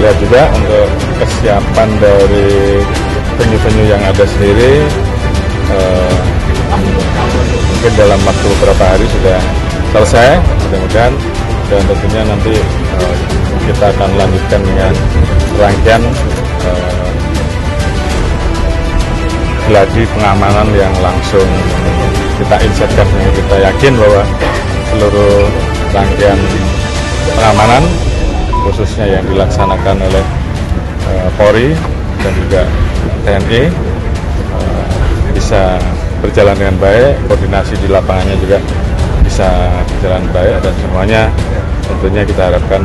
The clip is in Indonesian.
lihat juga untuk kesiapan dari venue-venue yang ada sendiri eh, mungkin dalam waktu beberapa hari sudah selesai mudah-mudahan dan tentunya nanti eh, kita akan lanjutkan dengan rangkaian eh, pengamanan yang langsung kita insetkan sehingga kita yakin bahwa seluruh rangkaian pengamanan khususnya yang dilaksanakan oleh eh, Polri dan juga TNI eh, bisa berjalan dengan baik, koordinasi di lapangannya juga bisa berjalan baik dan semuanya tentunya kita harapkan